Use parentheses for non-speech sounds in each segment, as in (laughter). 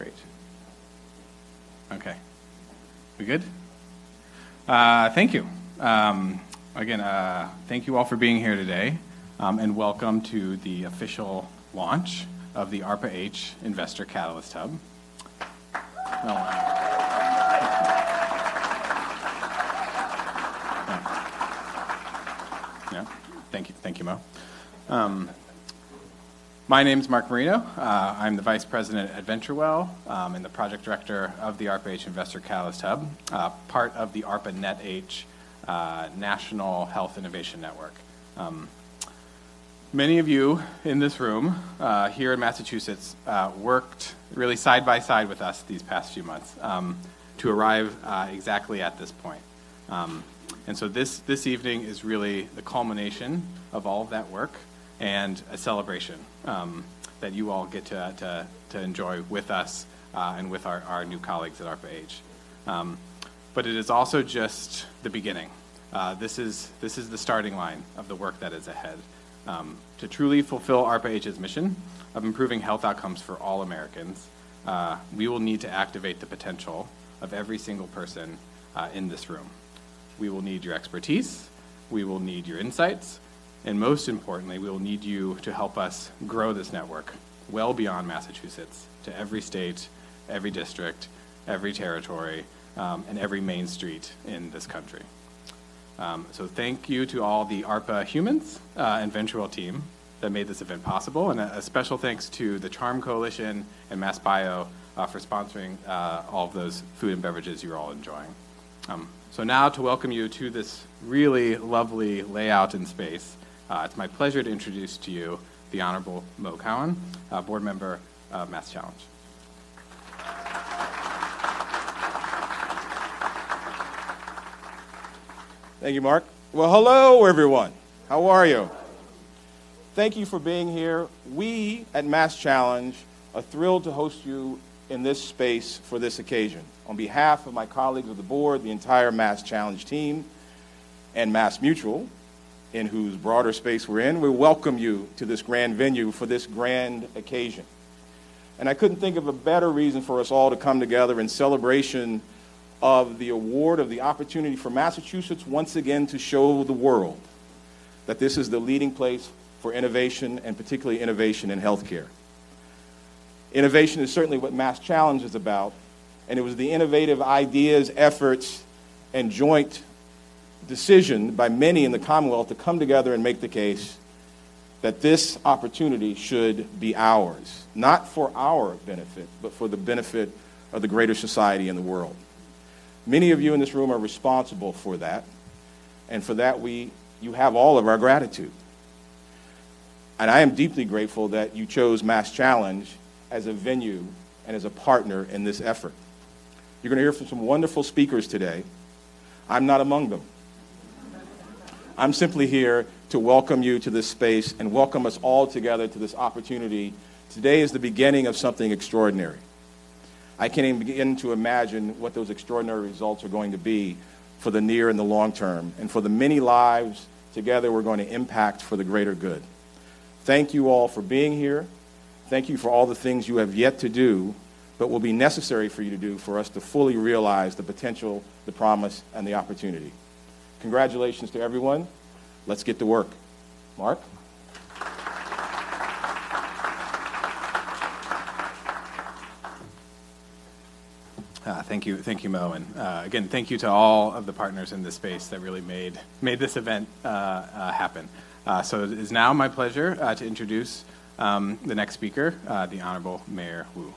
Great. Okay. We good? Uh, thank you. Um, again, uh, thank you all for being here today, um, and welcome to the official launch of the ARPA-H Investor Catalyst Hub. Oh, Yeah. Thank you. Thank you, Mo. Um, my name is Mark Marino. Uh, I'm the Vice President at VentureWell um, and the Project Director of the ARPA-H Investor Catalyst Hub, uh, part of the ARPANET-H uh, National Health Innovation Network. Um, many of you in this room uh, here in Massachusetts uh, worked really side by side with us these past few months um, to arrive uh, exactly at this point. Um, and so this, this evening is really the culmination of all of that work and a celebration um, that you all get to, to, to enjoy with us uh, and with our, our new colleagues at ARPA-H. Um, but it is also just the beginning. Uh, this, is, this is the starting line of the work that is ahead. Um, to truly fulfill ARPA-H's mission of improving health outcomes for all Americans, uh, we will need to activate the potential of every single person uh, in this room. We will need your expertise, we will need your insights, and most importantly, we will need you to help us grow this network well beyond Massachusetts to every state, every district, every territory, um, and every main street in this country. Um, so thank you to all the ARPA humans uh, and VentureWell team that made this event possible, and a, a, special thanks to the Charm Coalition and MassBio uh, for sponsoring uh, all of those food and beverages you're all enjoying. Um, so now to welcome you to this really lovely layout and space, uh, it's my pleasure to introduce to you the Honorable Mo Cowan, uh, board member of Mass Challenge. Thank you, Mark. Well, hello, everyone. How are you? Thank you for being here. We at Mass Challenge are thrilled to host you in this space for this occasion. On behalf of my colleagues of the board, the entire Mass Challenge team, and Mass Mutual, in whose broader space we're in, we welcome you to this grand venue for this grand occasion. And I couldn't think of a better reason for us all to come together in celebration of the award of the opportunity for Massachusetts once again to show the world that this is the leading place for innovation and particularly innovation in healthcare. Innovation is certainly what Mass Challenge is about, and it was the innovative ideas, efforts, and joint decision by many in the Commonwealth to come together and make the case that this opportunity should be ours, not for our benefit, but for the benefit of the greater society and the world. Many of you in this room are responsible for that, and for that we, you have all of our gratitude. And I am deeply grateful that you chose Mass Challenge as a venue and as a partner in this effort. You're going to hear from some wonderful speakers today. I'm not among them. I'm simply here to welcome you to this space and welcome us all together to this opportunity. Today is the beginning of something extraordinary. I can't even begin to imagine what those extraordinary results are going to be for the near and the long term, and for the many lives together we're going to impact for the greater good. Thank you all for being here. Thank you for all the things you have yet to do, but will be necessary for you to do for us to fully realize the potential, the promise, and the opportunity. Congratulations to everyone. Let's get to work. Mark? Uh, thank you, thank you, Mo, and uh, again, thank you to all of the partners in this space that really made made this event uh, uh happen. Uh, so it is now my pleasure uh, to introduce um, the next speaker, the Honorable Mayor Wu.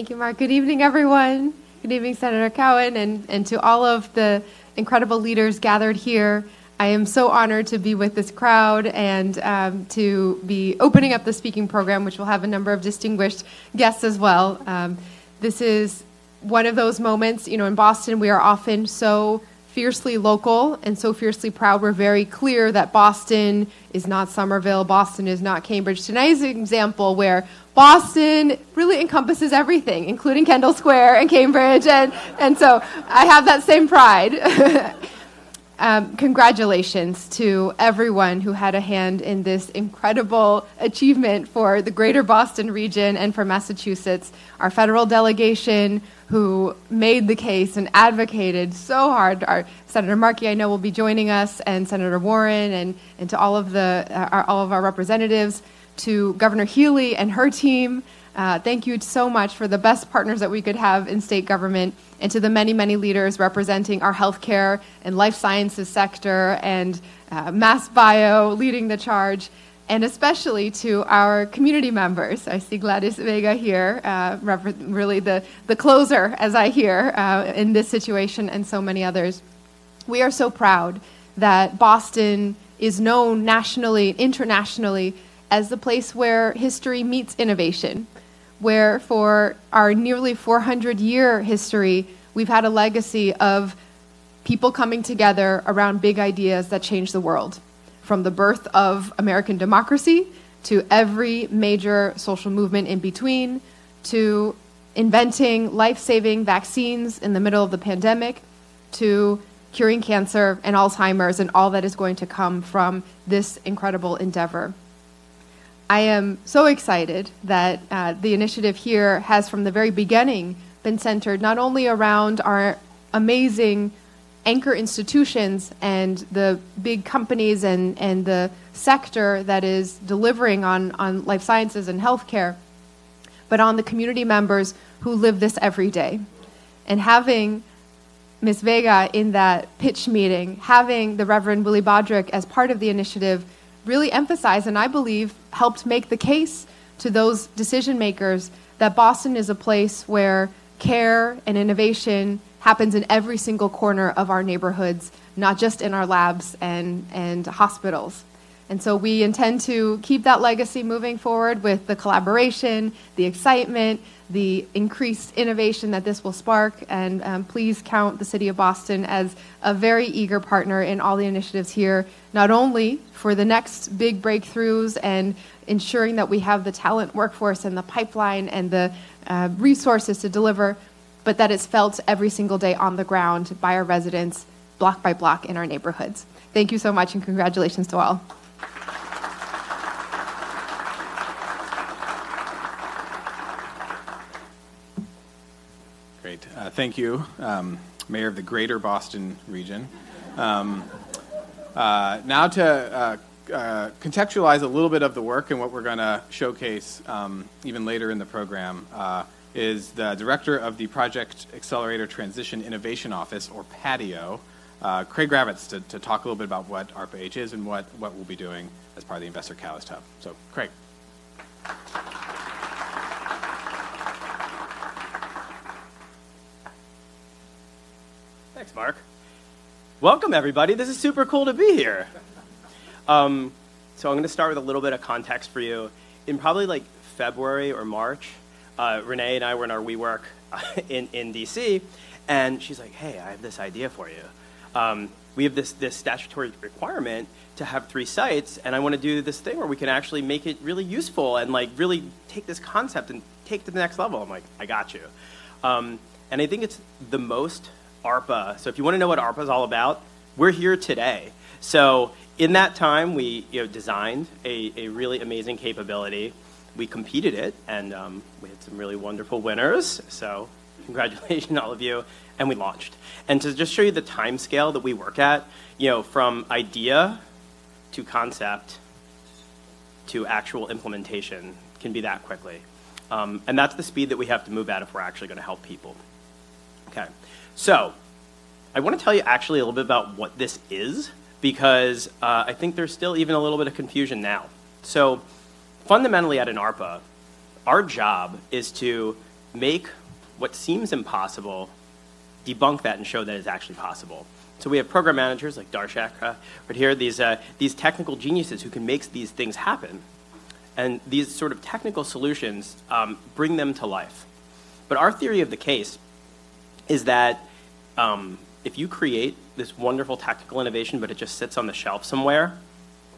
Thank you, Mark. Good evening, everyone. Good evening, Senator Cowan, and, and to all of the incredible leaders gathered here. I am so honored to be with this crowd and um, to be opening up the speaking program, which will have a number of distinguished guests as well. Um, this is one of those moments, you know, in Boston, we are often so fiercely local and so fiercely proud. We're very clear that Boston is not Somerville, Boston is not Cambridge. Tonight is an example where Boston really encompasses everything, including Kendall Square and Cambridge. And, and so I have that same pride. (laughs) um, congratulations to everyone who had a hand in this incredible achievement for the greater Boston region and for Massachusetts. Our federal delegation, who made the case and advocated so hard. Our Senator Markey, I know, will be joining us, and Senator Warren, and, and to all of, the, uh, our, all of our representatives, to Governor Healey and her team. Uh, thank you so much for the best partners that we could have in state government and to the many, many leaders representing our healthcare and life sciences sector and uh, MassBio leading the charge, and especially to our community members. I see Gladys Vega here, uh, really the, the closer, as I hear, uh, in this situation and so many others. We are so proud that Boston is known nationally, internationally, as the place where history meets innovation where for our nearly 400 year history, we've had a legacy of people coming together around big ideas that change the world. From the birth of American democracy to every major social movement in between, to inventing life saving vaccines in the middle of the pandemic, to curing cancer and Alzheimer's and all that is going to come from this incredible endeavor. I am so excited that uh, the initiative here has, from the very beginning, been centered not only around our amazing anchor institutions and the big companies and, and the sector that is delivering on, on life sciences and healthcare, but on the community members who live this every day. And having Ms. Vega in that pitch meeting, having the Reverend Willie Bodrick as part of the initiative really emphasized and I believe helped make the case to those decision makers that Boston is a place where care and innovation happens in every single corner of our neighborhoods, not just in our labs and, and hospitals. And so we intend to keep that legacy moving forward with the collaboration, the excitement, the increased innovation that this will spark. And um, please count the City of Boston as a very eager partner in all the initiatives here, not only for the next big breakthroughs and ensuring that we have the talent workforce and the pipeline and the uh, resources to deliver, but that it's felt every single day on the ground by our residents, block by block in our neighborhoods. Thank you so much and congratulations to all. Uh, thank you, um, Mayor of the Greater Boston region. Um, uh, now to uh, uh contextualize a little bit of the work and what we're going to showcase um, even later in the program uh, is the director of the Project Accelerator Transition Innovation Office, or PATIO, uh, Craig Gravitz, to, to, talk a little bit about what ARPA-H is and what, what we'll be doing as part of the Investor Catalyst Hub. So, Craig. Thanks, Mark. Welcome, everybody. This is super cool to be here. Um, so I'm going to start with a little bit of context for you. In probably like February or March, uh, Renee and I were in our WeWork in, in DC, and she's like, hey, I have this idea for you. Um, we have this, this statutory requirement to have three sites, and I want to do this thing where we can actually make it really useful and like really take this concept and take to the next level. I'm like, I got you. Um, and I think it's the most ARPA. So if you want to know what ARPA is all about, we're here today. So in that time, we you know, designed a, a really amazing capability. We competed it, and um, we had some really wonderful winners. So congratulations, all of you. And we launched. And to just show you the time scale that we work at, you know, from idea to concept to actual implementation can be that quickly. Um, and that's the speed that we have to move at if we're actually going to help people. Okay. So, I want to tell you actually a little bit about what this is because uh, I think there's still even a little bit of confusion now. So, fundamentally, at an ARPA, our job is to make what seems impossible debunk that and show that it's actually possible. So we have program managers like Darshak uh, right here, these, uh, these technical geniuses who can make these things happen. And these sort of technical solutions um, bring them to life. But our theory of the case is that um, if you create this wonderful tactical innovation, but it just sits on the shelf somewhere,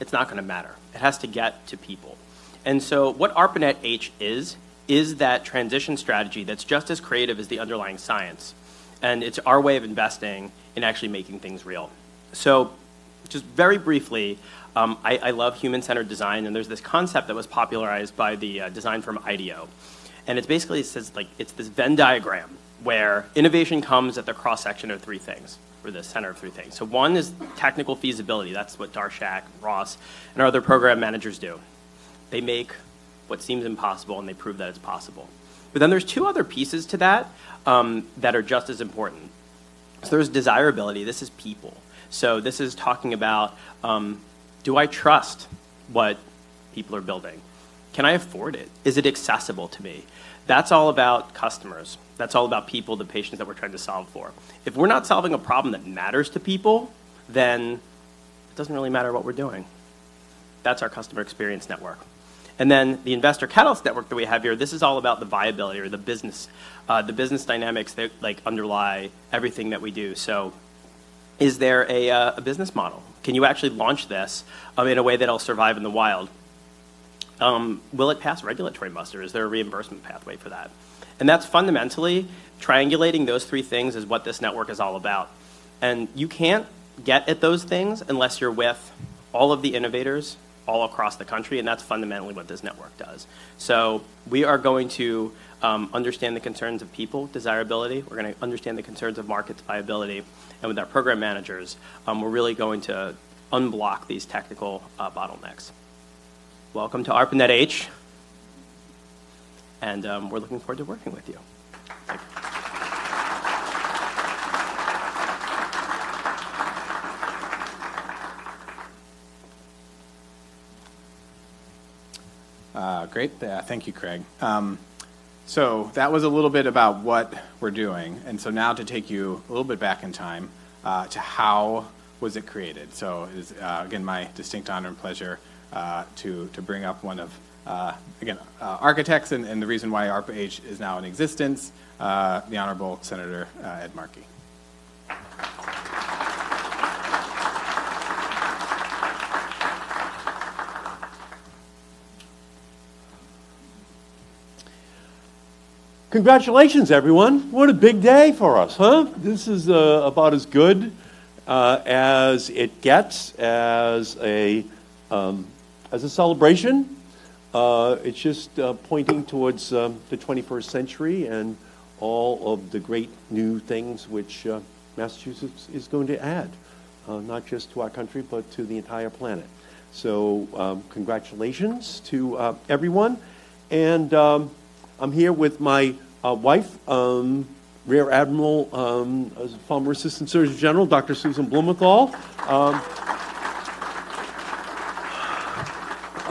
it's not going to matter. It has to get to people. And so, what ARPANET H is, is that transition strategy that's just as creative as the underlying science. And it's our way of investing in actually making things real. So just very briefly, um, I, I, love human-centered design, and there's this concept that was popularized by the uh, design firm IDEO. And it's basically, it says, like, it's this Venn diagram where innovation comes at the cross-section of three things, or the center of three things. So one is technical feasibility. That's what Darshak, Ross, and our other program managers do. They make what seems impossible, and they prove that it's possible. But then there's two other pieces to that um, that are just as important. So there's desirability. This is people. So this is talking about um, do I trust what people are building? Can I afford it? Is it accessible to me? That's all about customers. That's all about people, the patients that we're trying to solve for. If we're not solving a problem that matters to people, then it doesn't really matter what we're doing. That's our customer experience network. And then the investor catalyst network that we have here, this is all about the viability or the business, uh, the business dynamics that like underlie everything that we do. So is there a, uh, a business model? Can you actually launch this um, in a way that'll survive in the wild? Um, will it pass regulatory muster? Is there a reimbursement pathway for that? And that's fundamentally triangulating those three things is what this network is all about. And you can't get at those things unless you're with all of the innovators all across the country, and that's fundamentally what this network does. So we are going to um, understand the concerns of people, desirability. We're going to understand the concerns of markets, viability. And with our program managers, um, we're really going to unblock these technical uh, bottlenecks. Welcome to ARPANET H, and um, we're looking forward to working with you. Uh, great. Yeah, thank you, Craig. Um, so that was a little bit about what we're doing. And so now to take you a little bit back in time uh, to how was it created. So it is, uh, again, my distinct honor and pleasure uh, to, to bring up one of, uh, again, uh, architects and, and, the reason why ARPA-H is now in existence, the Honorable Senator Ed Markey. Congratulations, everyone. What a big day for us, huh? This is uh, about as good uh, as it gets as a, um, as a celebration. Uh, it's just uh, pointing towards um, the 21st century and all of the great new things which uh, Massachusetts is going to add, uh, not just to our country, but to the entire planet. So um, congratulations to everyone. And um, I'm here with my uh, wife, um, Rear Admiral, um, former Assistant Surgeon General, Dr. Susan Blumenthal. Um,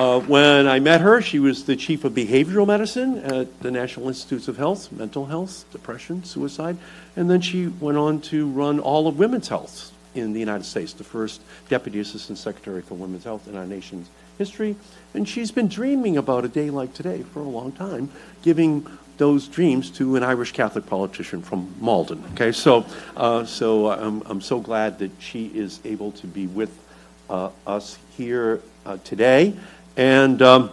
uh, when I met her, she was the chief of behavioral medicine at the National Institutes of Health, mental health, depression, suicide, and then she went on to run all of women's health in the United States, the first deputy assistant secretary for women's health in our nation's history. And she's been dreaming about a day like today for a long time, giving those dreams to an Irish Catholic politician from Malden. Okay, so uh, so I'm, I'm so glad that she is able to be with uh, us here uh, today, and um,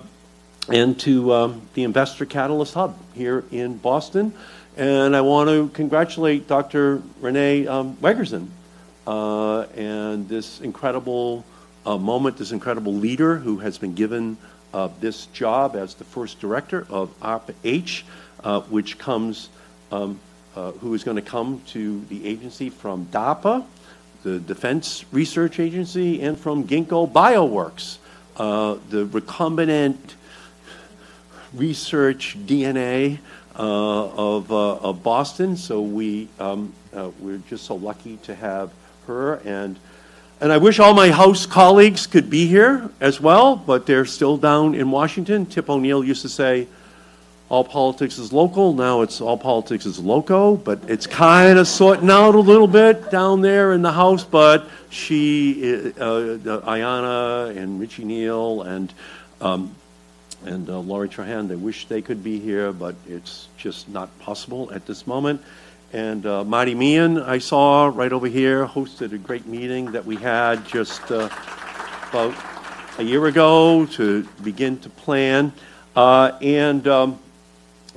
and to um, the Investor Catalyst Hub here in Boston. And I want to congratulate Dr. Renee um, Wegrzyn uh, and this incredible uh, moment, this incredible leader who has been given uh, this job as the first director of ARPA-H, uh, which comes, um, uh, who is going to come to the agency from DARPA, the Defense Research Agency, and from Ginkgo Bioworks, uh, the recombinant research DNA uh, of, of Boston. So we, um, we're just so lucky to have her and and I wish all my House colleagues could be here as well, but they're still down in Washington. Tip O'Neill used to say, all politics is local. Now it's all politics is loco, but it's kind of sorting out a little bit down there in the House. But she, uh, uh, Ayanna and Richie Neal and um, and uh, Lori Trahan, they wish they could be here, but it's just not possible at this moment. And uh, Marty Meehan, I saw right over here, hosted a great meeting that we had just uh, about a year ago to begin to plan. Uh, and, um,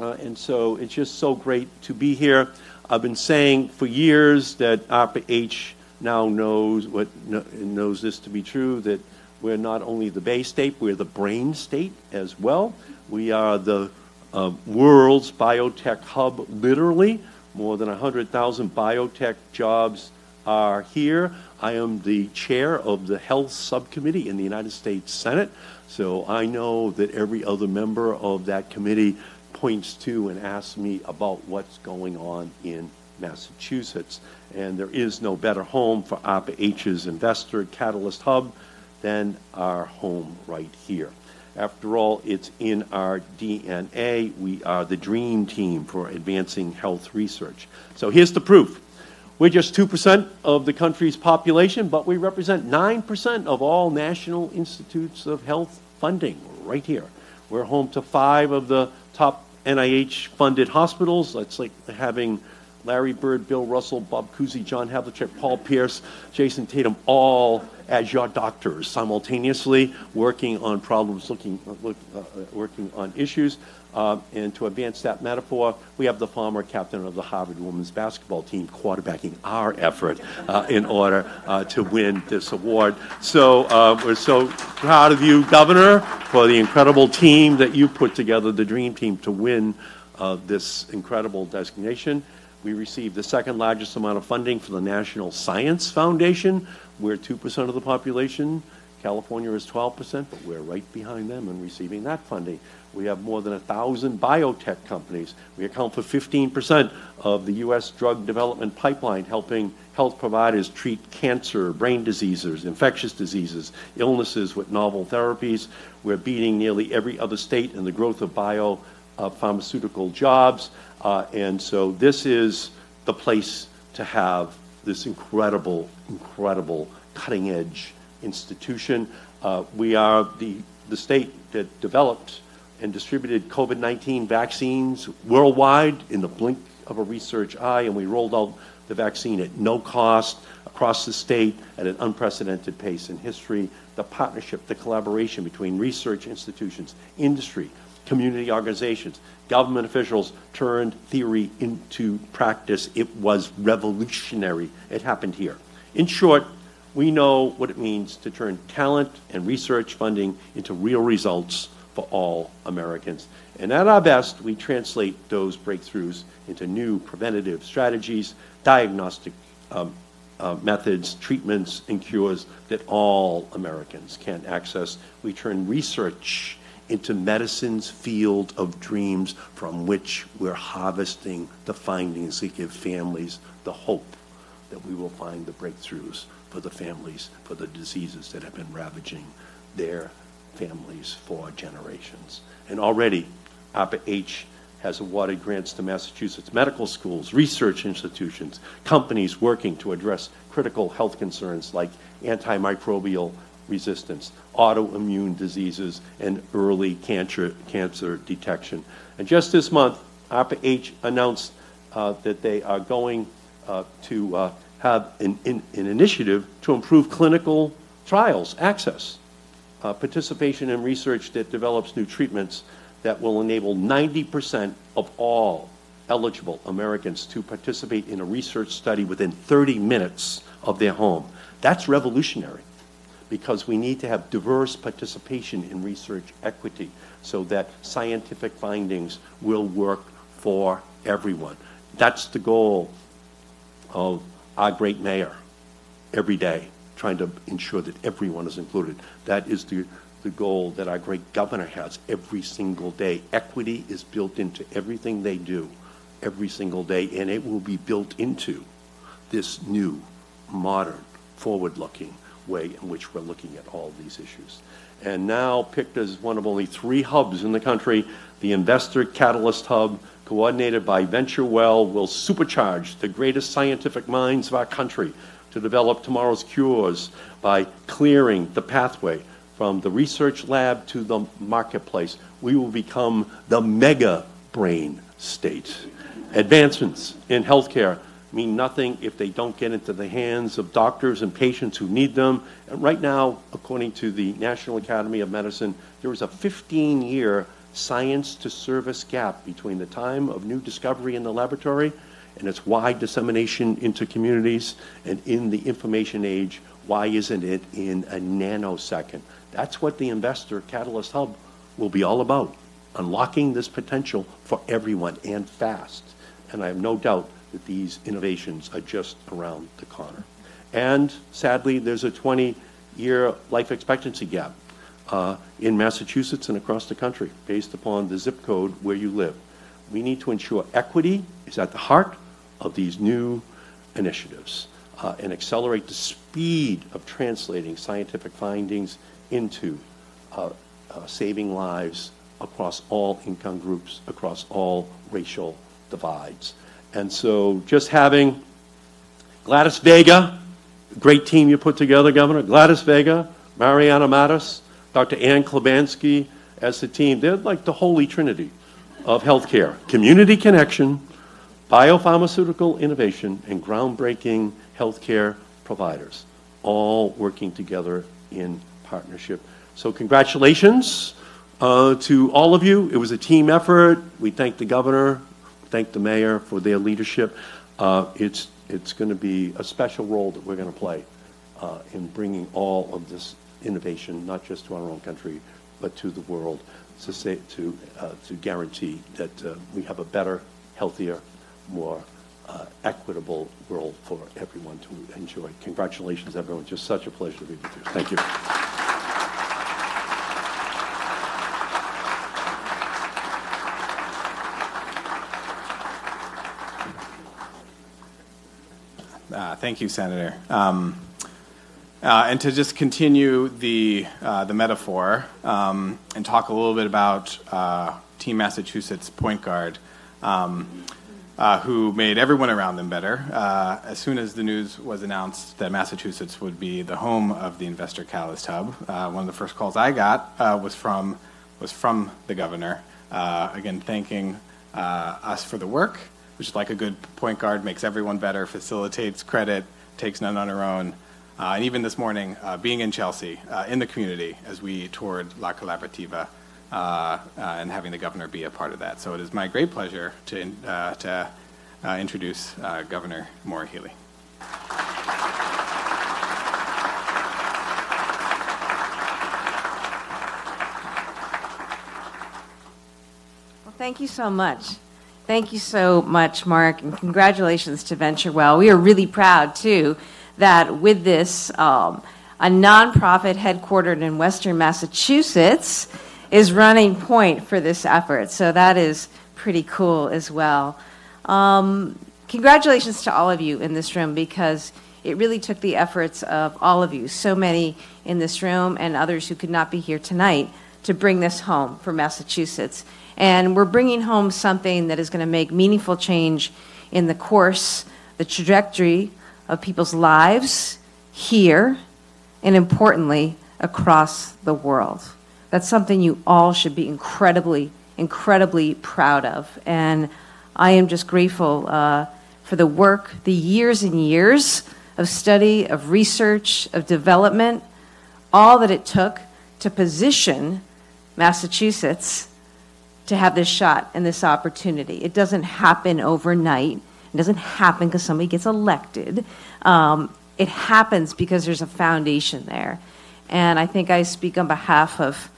uh, and so it's just so great to be here. I've been saying for years that ARPA-H now knows what knows this to be true that we're not only the Bay State, we're the brain state as well. We are the uh, world's biotech hub, literally. More than 100,000 biotech jobs are here. I am the chair of the Health Subcommittee in the United States Senate, so I know that every other member of that committee points to and asks me about what's going on in Massachusetts. And there is no better home for ARPA H's Investor Catalyst Hub than our home right here. After all, it's in our DNA. We are the dream team for advancing health research. So here's the proof. We're just 2% of the country's population, but we represent 9% of all national institutes of health funding right here. We're home to five of the top NIH-funded hospitals. That's like having Larry Bird, Bill Russell, Bob Cousy, John Havlicek, Paul Pierce, Jayson Tatum, all as your doctors simultaneously working on problems, looking, look, uh, working on issues. Uh, and to advance that metaphor, we have the former captain of the Harvard women's basketball team quarterbacking our effort uh, in order uh, to win this award. So we're so proud of you, Governor, for the incredible team that you put together, the dream team, to win this incredible designation. We received the second largest amount of funding for the National Science Foundation. We're 2% of the population. California is 12%, but we're right behind them in receiving that funding. We have more than 1,000 biotech companies. We account for 15% of the U.S. drug development pipeline, helping health providers treat cancer, brain diseases, infectious diseases, illnesses with novel therapies. We're beating nearly every other state in the growth of bio uh, pharmaceutical jobs. Uh, and so this is the place to have this incredible, incredible cutting edge institution. Uh, we are the, the state that developed and distributed COVID 19 vaccines worldwide in the blink of a research eye, and we rolled out the vaccine at no cost across the state at an unprecedented pace in history. The partnership, the collaboration between research institutions, industry, community organizations, government officials turned theory into practice. It was revolutionary. It happened here. In short, we know what it means to turn talent and research funding into real results for all Americans. And at our best, we translate those breakthroughs into new preventative strategies, diagnostic um, uh, methods, treatments, and cures that all Americans can access. We turn research into medicine's field of dreams from which we're harvesting the findings that give families the hope that we will find the breakthroughs for the families, for the diseases that have been ravaging their families for generations. And already, ARPA H has awarded grants to Massachusetts medical schools, research institutions, companies working to address critical health concerns like antimicrobial resistance, autoimmune diseases, and early cancer, cancer detection. And just this month, ARPA-H announced uh, that they are going uh, to uh, have an, an, initiative to improve clinical trials access, uh, participation in research that develops new treatments that will enable 90% of all eligible Americans to participate in a research study within 30 minutes of their home. That's revolutionary because we need to have diverse participation in research equity so that scientific findings will work for everyone. That's the goal of our great mayor every day, trying to ensure that everyone is included. That is the, the goal that our great governor has every single day. Equity is built into everything they do every single day, and it will be built into this new, modern, forward-looking way in which we're looking at all these issues. And now picked as one of only three hubs in the country, the Investor Catalyst Hub, coordinated by VentureWell, will supercharge the greatest scientific minds of our country to develop tomorrow's cures by clearing the pathway from the research lab to the marketplace. We will become the mega brain state. Advancements in healthcare mean nothing if they don't get into the hands of doctors and patients who need them. And right now, according to the National Academy of Medicine, there is a 15-year science to service gap between the time of new discovery in the laboratory and its wide dissemination into communities and in the information age, why isn't it in a nanosecond? That's what the Investor Catalyst Hub will be all about, unlocking this potential for everyone and fast. And I have no doubt that these innovations are just around the corner. And sadly, there's a 20-year life expectancy gap uh, in Massachusetts and across the country based upon the zip code where you live. We need to ensure equity is at the heart of these new initiatives uh, and accelerate the speed of translating scientific findings into uh, uh, saving lives across all income groups, across all racial divides. And so just having Gladys Vega, great team you put together, Governor, Gladys Vega, Mariana Matus, Dr. Anne Klibanski as the team, they're like the holy trinity of healthcare. Community connection, biopharmaceutical innovation, and groundbreaking healthcare providers, all working together in partnership. So congratulations uh, to all of you. It was a team effort. We thank the governor, thank the mayor for their leadership. Uh, it's it's going to be a special role that we're going to play uh, in bringing all of this innovation, not just to our own country, but to the world, to, say, to, uh, to guarantee that uh, we have a better, healthier, more uh, equitable world for everyone to enjoy. Congratulations, everyone. Just such a pleasure to be with you. Thank you. Uh, thank you, Senator. Um, uh, and to just continue the, uh, the metaphor um, and talk a little bit about uh, Team Massachusetts point guard, um, uh, who made everyone around them better. Uh, as soon as the news was announced that Massachusetts would be the home of the Investor Catalyst Hub, uh, one of the first calls I got was, from, was from the governor, again, thanking us for the work which is like a good point guard, makes everyone better, facilitates credit, takes none on her own. Uh, and even this morning, uh, being in Chelsea, uh, in the community, as we toured La Colaborativa, uh, uh, and having the governor be a part of that. So it is my great pleasure to, uh, to introduce Governor Maura Healey. Well, thank you so much. Thank you so much, Mark, and congratulations to VentureWell. We are really proud, too, that with this, um, a nonprofit headquartered in Western Massachusetts is running point for this effort. So that is pretty cool as well. Um, congratulations to all of you in this room because it really took the efforts of all of you, so many in this room and others who could not be here tonight, to bring this home for Massachusetts. And we're bringing home something that is going to make meaningful change in the course, the trajectory of people's lives here, and importantly, across the world. That's something you all should be incredibly, incredibly proud of. And I am just grateful uh, for the work, the years and years of study, of research, of development, all that it took to position Massachusetts to have this shot and this opportunity. It doesn't happen overnight. It doesn't happen because somebody gets elected. Um, it happens because there's a foundation there. And I think I speak on behalf of,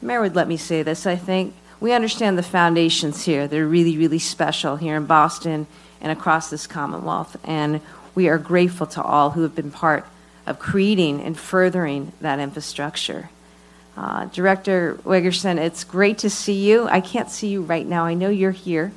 Mayor would let me say this, I think we understand the foundations here. They're really, really special here in Boston and across this Commonwealth. And we are grateful to all who have been part of creating and furthering that infrastructure. Uh, Director Wegrzyn, it's great to see you. I can't see you right now. I know you're here.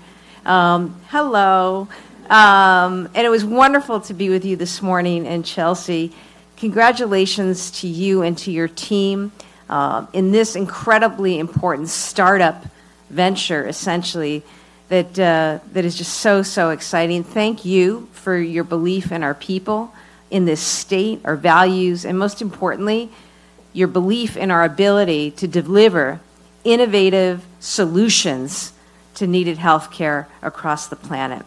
Um, hello. Um, and it was wonderful to be with you this morning in Chelsea. Congratulations to you and to your team uh, in this incredibly important startup venture, essentially, that, uh, that is just so, so exciting. Thank you for your belief in our people, in this state, our values, and most importantly, your belief in our ability to deliver innovative solutions to needed health care across the planet.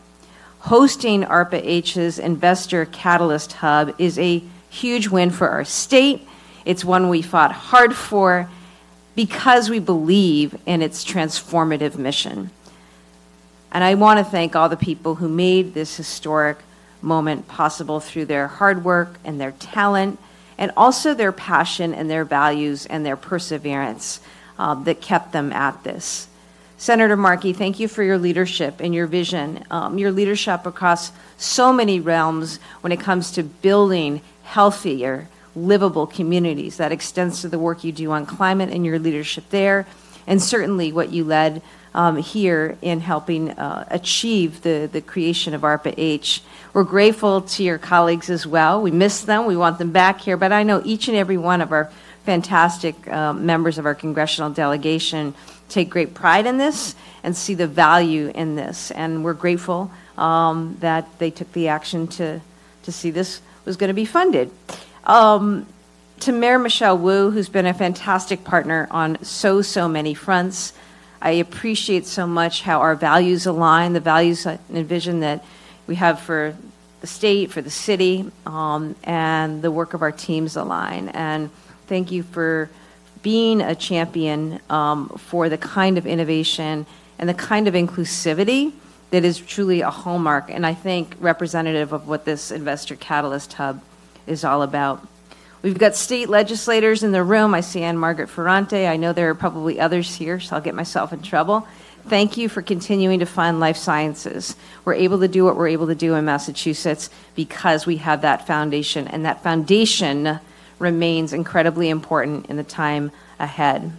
Hosting ARPA-H's Investor Catalyst Hub is a huge win for our state. It's one we fought hard for because we believe in its transformative mission. And I want to thank all the people who made this historic moment possible through their hard work and their talent, and also their passion and their values and their perseverance um, that kept them at this. Senator Markey, thank you for your leadership and your vision, um, your leadership across so many realms when it comes to building healthier, livable communities. That extends to the work you do on climate and your leadership there, and certainly what you led um, here in helping uh, achieve the, the creation of ARPA H. We're grateful to your colleagues as well. We miss them, we want them back here, but I know each and every one of our fantastic uh, members of our congressional delegation take great pride in this and see the value in this. And we're grateful um, that they took the action to, to see this was going to be funded. Um, to Mayor Michelle Wu, who's been a fantastic partner on so, so many fronts. I appreciate so much how our values align, the values and vision that we have for the state, for the city, um, and the work of our teams align. And thank you for being a champion um, for the kind of innovation and the kind of inclusivity that is truly a hallmark, and I think representative of what this Investor Catalyst Hub is all about. We've got state legislators in the room. I see Ann-Margaret Ferrante. I know there are probably others here, so I'll get myself in trouble. Thank you for continuing to fund life sciences. We're able to do what we're able to do in Massachusetts because we have that foundation, and that foundation remains incredibly important in the time ahead.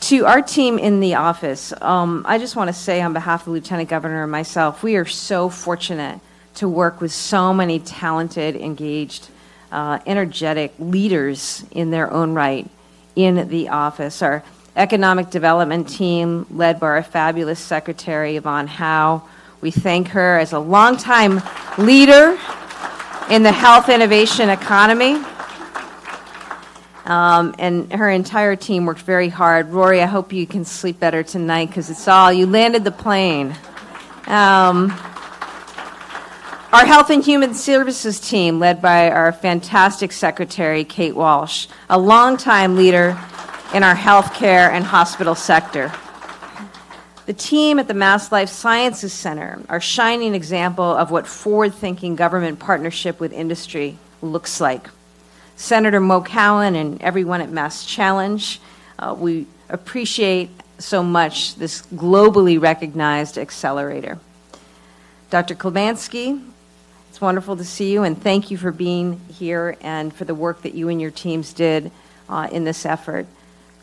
To our team in the office, um, I just want to say on behalf of the Lieutenant Governor and myself, we are so fortunate to work with so many talented, engaged uh, energetic leaders in their own right in the office. Our economic development team, led by our fabulous secretary, Yvonne Hao, we thank her as a longtime leader in the health innovation economy. Um, and her entire team worked very hard. Rory, I hope you can sleep better tonight because it's all, you landed the plane. Um, our Health and Human Services team, led by our fantastic secretary, Kate Walsh, a longtime leader in our healthcare and hospital sector. The team at the Mass Life Sciences Center are shining example of what forward-thinking government partnership with industry looks like. Senator Mo Cowan and everyone at Mass Challenge, uh, we appreciate so much this globally recognized accelerator. Dr. Klibanski, it's wonderful to see you, and thank you for being here and for the work that you and your teams did uh, in this effort.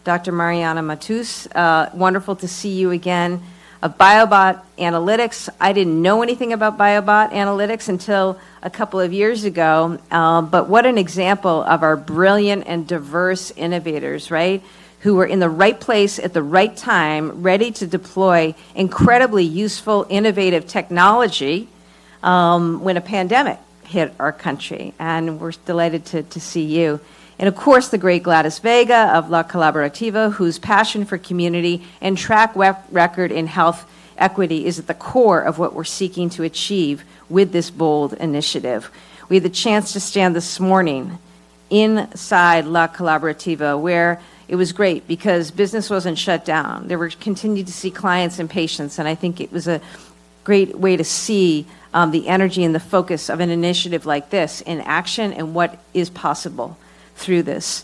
Dr. Mariana Matus, uh, wonderful to see you again. Of Biobot Analytics, I didn't know anything about Biobot Analytics until a couple of years ago, uh, but what an example of our brilliant and diverse innovators, right? Who were in the right place at the right time, ready to deploy incredibly useful, innovative technology um, when a pandemic hit our country. And we're delighted to, to see you. And of course, the great Gladys Vega of La Colaborativa, whose passion for community and track record in health equity is at the core of what we're seeking to achieve with this bold initiative. We had the chance to stand this morning inside La Colaborativa, where it was great because business wasn't shut down. There were continued to see clients and patients, and I think it was a great way to see um, the energy and the focus of an initiative like this in action and what is possible through this.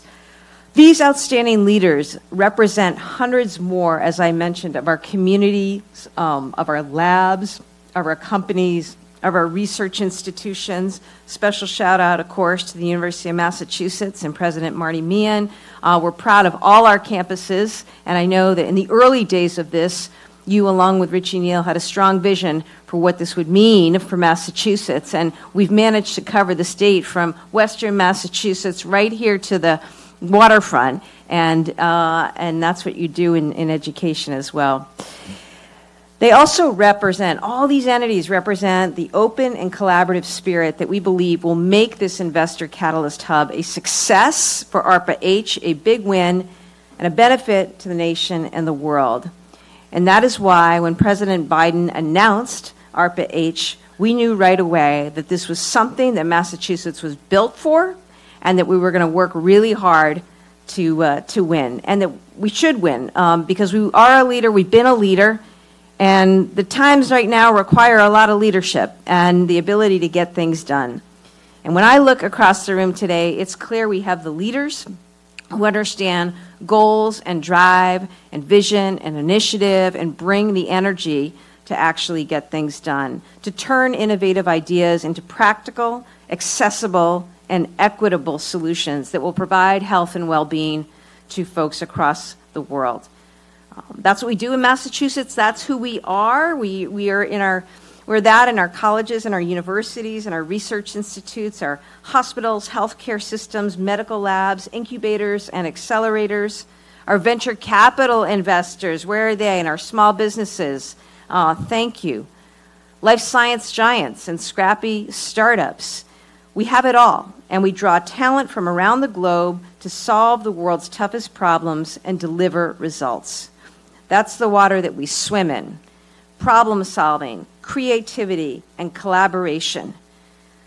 These outstanding leaders represent hundreds more, as I mentioned, of our communities, um, of our labs, of our companies, of our research institutions. Special shout out, of course, to the University of Massachusetts and President Marty Meehan. Uh, we're proud of all our campuses, and I know that in the early days of this, you, along with Richie Neal, had a strong vision for what this would mean for Massachusetts. And we've managed to cover the state from western Massachusetts right here to the waterfront. And, uh, and that's what you do in, in education as well. They also represent, all these entities represent the open and collaborative spirit that we believe will make this Investor Catalyst Hub a success for ARPA H, a big win, and a benefit to the nation and the world. And that is why when President Biden announced ARPA H, we knew right away that this was something that Massachusetts was built for and that we were going to work really hard to, uh, to win and that we should win um, because we are a leader, we've been a leader, And the times right now require a lot of leadership and the ability to get things done. And when I look across the room today, it's clear we have the leaders who understand goals and drive and vision and initiative and bring the energy to actually get things done, to turn innovative ideas into practical, accessible, and equitable solutions that will provide health and well being to folks across the world. Um, that's what we do in Massachusetts. That's who we are. We, we are in our, we're that in our colleges and our universities and our research institutes, our hospitals, healthcare systems, medical labs, incubators, and accelerators. Our venture capital investors, where are they? And our small businesses. Uh, thank you. Life science giants and scrappy startups. We have it all, and we draw talent from around the globe to solve the world's toughest problems and deliver results. That's the water that we swim in. Problem solving, creativity, and collaboration.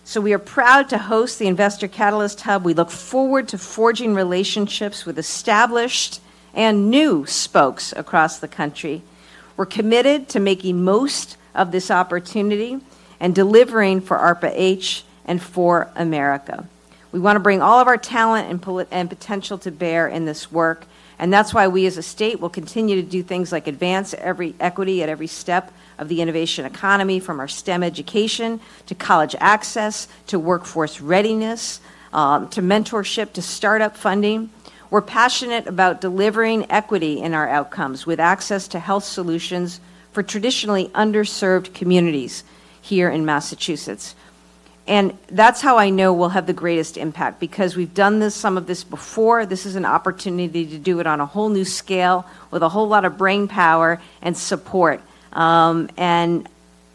So we are proud to host the Investor Catalyst Hub. We look forward to forging relationships with established and new spokes across the country. We're committed to making most of this opportunity and delivering for ARPA H and for America. We want to bring all of our talent and, and potential to bear in this work, and that's why we as a state will continue to do things like advance every equity at every step of the innovation economy, from our STEM education to college access to workforce readiness um, to mentorship to startup funding. We're passionate about delivering equity in our outcomes with access to health solutions for traditionally underserved communities here in Massachusetts. And that's how I know we'll have the greatest impact because we've done this, some of this before. This is an opportunity to do it on a whole new scale with a whole lot of brain power and support. Um, and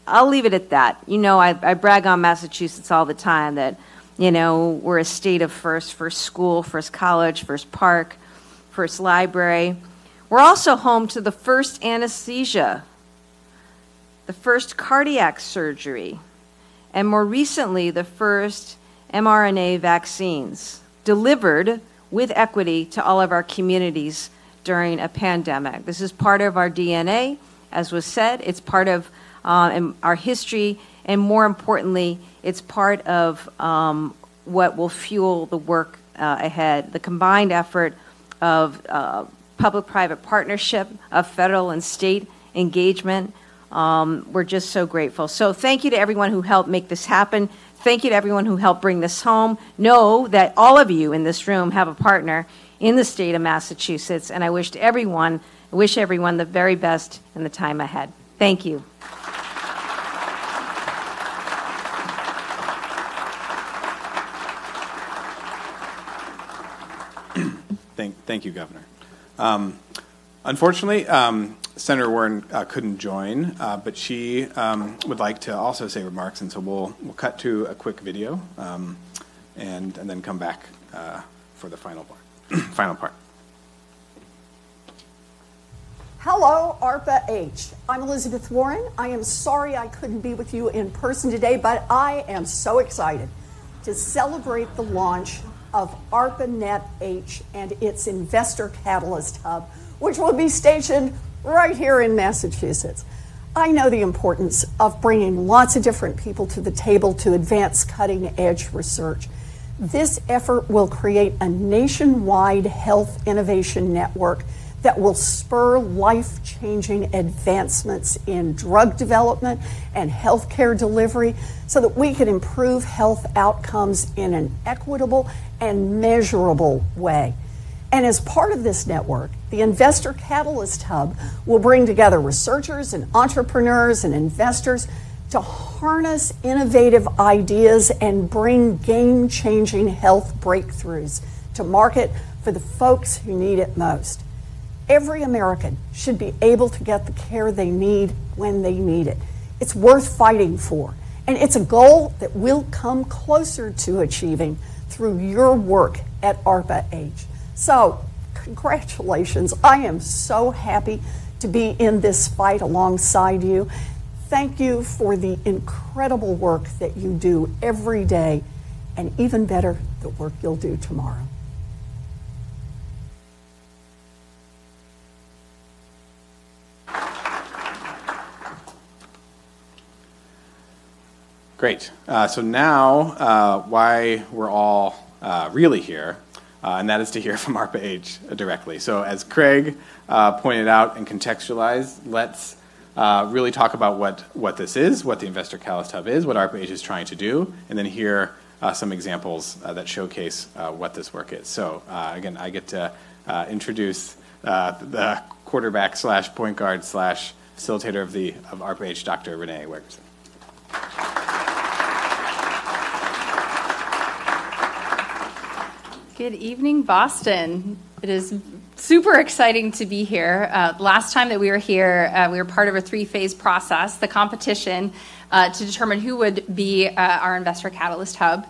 I'll leave it at that. You know, I, I brag on Massachusetts all the time that, you know, we're a state of first, first school, first college, first park, first library. We're also home to the first anesthesia, the first cardiac surgery, and more recently, the first mRNA vaccines delivered with equity to all of our communities during a pandemic. This is part of our DNA, as was said. It's part of uh, our history, and more importantly, it's part of um, what will fuel the work uh, ahead. The combined effort of uh, public private partnership, of federal and state engagement, um, we're just so grateful. So thank you to everyone who helped make this happen. Thank you to everyone who helped bring this home. Know that all of you in this room have a partner in the state of Massachusetts, and I wish to everyone, I wish everyone the very best in the time ahead. Thank you. (clears throat) Thank, thank you, Governor. Um, unfortunately, um, Senator Warren uh, couldn't join, uh, but she um, would like to also say remarks, and so we'll we'll cut to a quick video, um, and and then come back uh, for the final part. (clears throat) final part. Hello, ARPA H. I'm Elizabeth Warren. I am sorry I couldn't be with you in person today, but I am so excited to celebrate the launch of ARPANET H and its Investor Catalyst Hub, which will be stationed right here in Massachusetts. I know the importance of bringing lots of different people to the table to advance cutting edge research. This effort will create a nationwide health innovation network that will spur life changing advancements in drug development and healthcare delivery so that we can improve health outcomes in an equitable and measurable way. And as part of this network, the Investor Catalyst Hub will bring together researchers and entrepreneurs and investors to harness innovative ideas and bring game changing health breakthroughs to market for the folks who need it most. Every American should be able to get the care they need when they need it. It's worth fighting for, and it's a goal that we'll come closer to achieving through your work at ARPA H. So, congratulations. I am so happy to be in this fight alongside you. Thank you for the incredible work that you do every day, and even better, the work you'll do tomorrow. Great. Uh, so now, uh, why we're all uh, really here, uh, and that is to hear (laughs) from ARPA-H directly. So as Craig uh, pointed out and contextualized, let's uh, really talk about what, what this is, what the Investor Catalyst Hub is, what ARPA-H is trying to do, and then hear some examples that showcase what this work is. So again, I get to introduce the quarterback slash point guard slash facilitator of the of ARPA-H, Dr. Renee Wegrzyn. Good evening, Boston. It is super exciting to be here. Uh, last time that we were here, uh, we were part of a three phase process, the competition uh, to determine who would be uh, our Investor Catalyst Hub.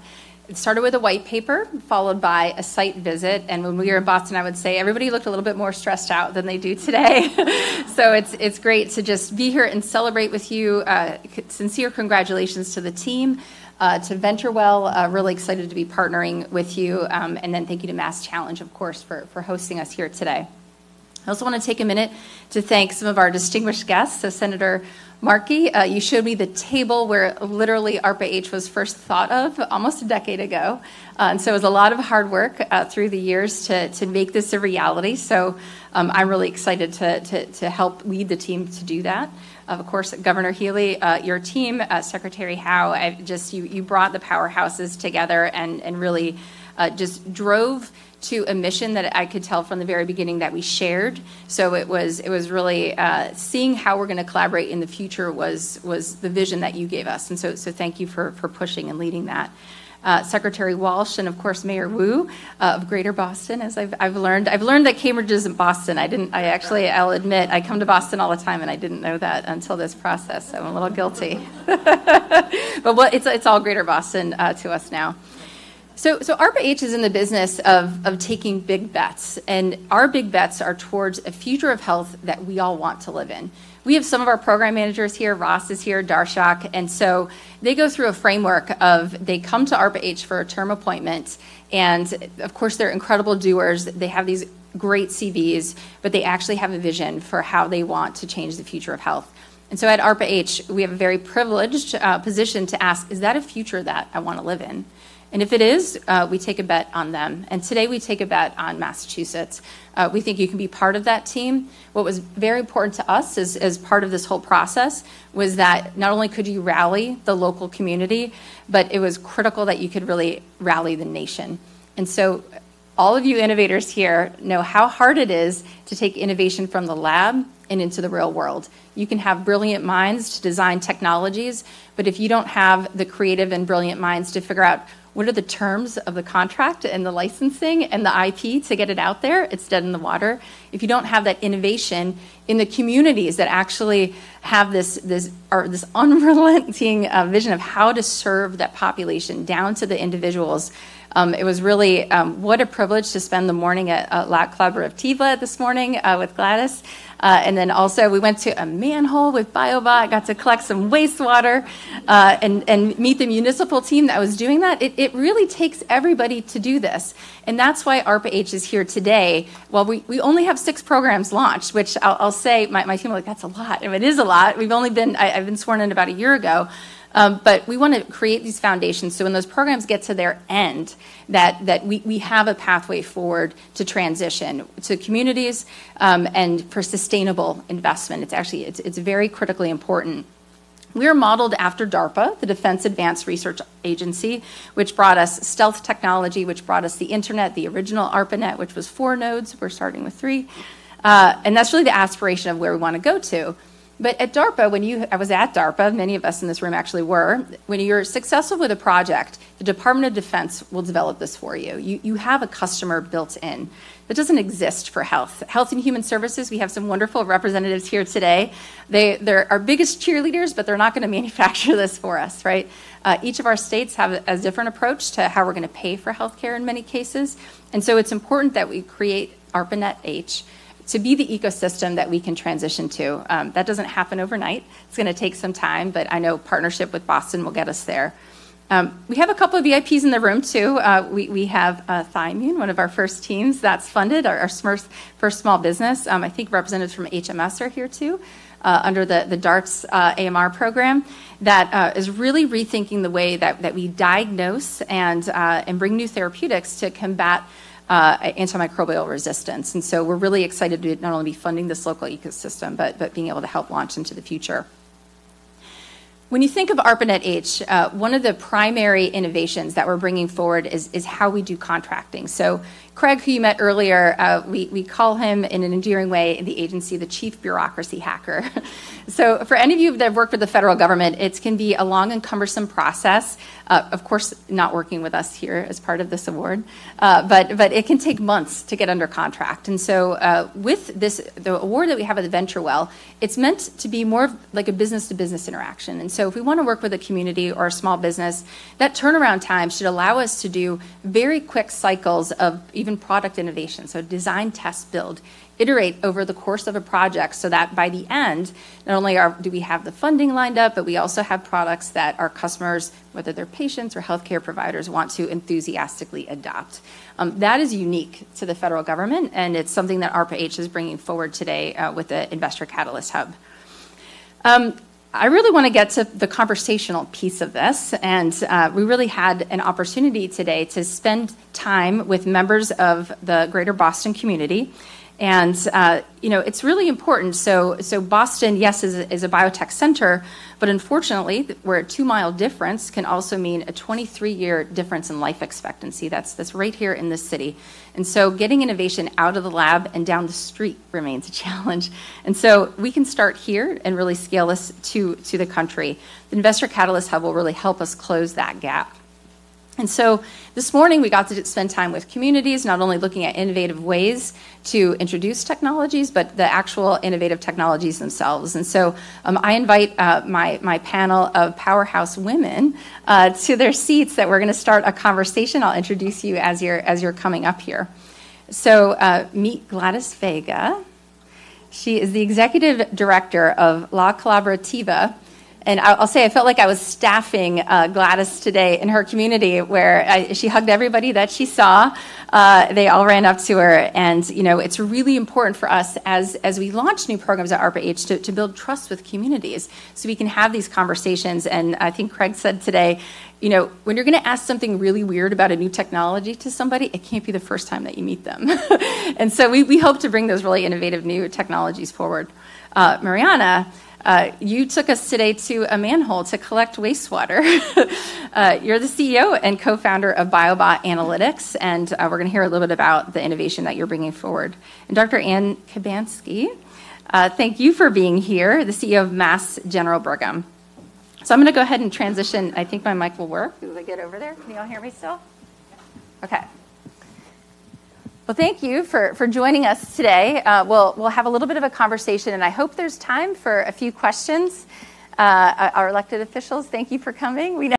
It started with a white paper, followed by a site visit. And when we were in Boston, I would say everybody looked a little bit more stressed out than they do today. (laughs) so it's, it's great to just be here and celebrate with you. Uh, sincere congratulations to the team uh, to VentureWell. Uh, really excited to be partnering with you. Um, and then thank you to Mass Challenge, of course, for, for hosting us here today. I also want to take a minute to thank some of our distinguished guests. So, Senator Markey, uh, you showed me the table where literally ARPA-H was first thought of almost a decade ago. Uh, and so it was a lot of hard work uh, through the years to, to make this a reality. So um, I'm really excited to, to, to help lead the team to do that. Of course, Governor Healey, uh, your team, uh, Secretary Hao, I just you, you brought the powerhouses together and, and really uh, just drove to a mission that I could tell from the very beginning that we shared. So it was it was really uh, seeing how we're going to collaborate in the future was was the vision that you gave us. And so so thank you for for pushing and leading that uh, Secretary Walsh, and of course Mayor Wu uh, of Greater Boston. As I've, I've learned, I've learned that Cambridge isn't Boston. I didn't. I actually, I'll admit, I come to Boston all the time, and I didn't know that until this process. So I'm a little guilty. (laughs) but what, it's it's all Greater Boston uh, to us now. So, so ARPA-H is in the business of, of taking big bets, and our big bets are towards a future of health that we all want to live in we have some of our program managers here. Ross is here, Darshak, and so they go through a framework of they come to ARPA-H for a term appointment, and of course they're incredible doers. They have these great CVs, but they actually have a vision for how they want to change the future of health. And so at ARPA-H, we have a very privileged uh, position to ask, is that a future that I want to live in? And if it is, uh, we take a bet on them. And today we take a bet on Massachusetts. Uh, we think you can be part of that team. What was very important to us as, as part of this whole process was that not only could you rally the local community, but it was critical that you could really rally the nation. And so all of you innovators here know how hard it is to take innovation from the lab and into the real world. You can have brilliant minds to design technologies, but if you don't have the creative and brilliant minds to figure out what are the terms of the contract and the licensing and the IP to get it out there? It's dead in the water. If you don't have that innovation in the communities that actually have this this or this (laughs) unrelenting uh, vision of how to serve that population down to the individuals. Um, it was really um, what a privilege to spend the morning at uh, La Colaborativa this morning uh, with Gladys uh, and then also we went to a manhole with BioBot, got to collect some wastewater uh, and, and meet the municipal team that was doing that. It, it really takes everybody to do this. And that's why ARPA-H is here today. Well, we, we only have six programs launched, which I'll, I'll say, my, my team like, that's a lot. And it is a lot. We've only been, I, I've been sworn in about a year ago. Um, but we want to create these foundations so when those programs get to their end, that, that we, we have a pathway forward to transition to communities um, and for sustainable investment. It's actually it's, it's very critically important. We are modeled after DARPA, the Defense Advanced Research Agency, which brought us stealth technology, which brought us the internet, the original ARPANET, which was four nodes. We're starting with three. Uh, and that's really the aspiration of where we want to go to. But at DARPA, when you, I was at DARPA, many of us in this room actually were, when you're successful with a project, the Department of Defense will develop this for you. You, you have a customer built in. That doesn't exist for health. Health and Human Services, we have some wonderful representatives here today. They, they're our biggest cheerleaders, but they're not going (laughs) to manufacture this for us, right? Uh, each of our states have a, a different approach to how we're going to pay for healthcare in many cases. And so it's important that we create ARPANET H to be the ecosystem that we can transition to. Um, that doesn't happen overnight. It's going to take some time, but I know partnership with Boston will get us there. Um, we have a couple of VIPs in the room too. Uh, we, we have uh, Thymmune, one of our first teams that's funded, our, our first small business. Um, I think representatives from HMS are here too. uh, under the, the DARTS uh, AMR program that uh, is really rethinking the way that, that we diagnose and, uh, and bring new therapeutics to combat uh, antimicrobial resistance. And so we're really excited to not only be funding this local ecosystem, but, but being able to help launch into the future. When you think of ARPANET H, uh, one of the primary innovations that we're bringing forward is, is how we do contracting. So Craig, who you met earlier, uh, we, we call him in an endearing way in the agency the chief bureaucracy hacker. (laughs) so, for any of you that have worked with the federal government, it can be a long and cumbersome process. Uh, of course, not working with us here as part of this award, uh, but, but it can take months to get under contract. And so, uh, with this, the award that we have at the VentureWell, it's meant to be more like a business to business interaction. And so, if we want to work with a community or a small business, that turnaround time should allow us to do very quick cycles of even product innovation. So design, test, build, iterate over the course of a project so that by the end, not only are, do we have the funding lined up, but we also have products that our customers, whether they're patients or healthcare providers, want to enthusiastically adopt. Um, that is unique to the federal government, and it's something that ARPA-H is bringing forward today uh, with the Investor Catalyst Hub. Um, I really want to get to the conversational piece of this, and uh, we really had an opportunity today to spend time with members of the greater Boston community and uh, you know, it's really important. So, so Boston, yes, is a, is a biotech center, but unfortunately, where a two-mile difference can also mean a 23-year difference in life expectancy. That's that's right here in this city. And so, getting innovation out of the lab and down the street remains a (laughs) challenge. And so, we can start here and really scale this to to the country. The Investor Catalyst Hub will really help us close that gap. And so this morning we got to spend time with communities, not only looking at innovative ways to introduce technologies, but the actual innovative technologies themselves. And so um, I invite uh, my, my panel of powerhouse women uh, to their seats that we're going to start a conversation. I'll introduce you as you're, as you're coming up here. So uh, meet Gladys Vega. She is the executive director of La Colaborativa, and I'll say I felt like I was staffing uh, Gladys today in her community, where I, she hugged everybody that she saw. Uh, they all ran up to her, and you know it's really important for us as as we launch new programs at ARPA-H to, to build trust with communities, so we can have these conversations. And I think Craig said today, you know, when you're going to ask something really weird about a new technology to somebody, it can't be the first time that you meet them. (laughs) and so we, we hope to bring those really innovative new technologies forward. Uh, Mariana. Uh, you took us today to a manhole to collect wastewater. (laughs) uh, you're the CEO and co founder of BioBot Analytics, and uh, we're going to hear a little bit about the innovation that you're bringing forward. And Dr. Anne Klibanski, uh, thank you for being here, the CEO of Mass General Brigham. So I'm going to go ahead and transition. I think my mic will work as I get over there. Can you all hear me still? Okay. Well, thank you for, for joining us today. Uh, we'll, we'll have a little bit of a conversation, and I hope there's time for a few questions. Uh, our elected officials, thank you for coming. We